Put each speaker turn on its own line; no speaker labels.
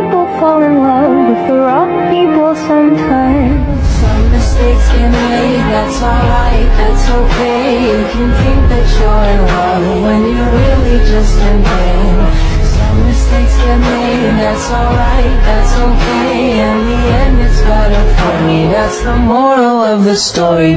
people fall in love with the wrong people sometimes.
Some mistakes get made, that's alright, that's okay. You can think that you're in love when you're really just in pain Some mistakes get made, that's alright, that's okay. In the end it's better for me, that's the moral of the story,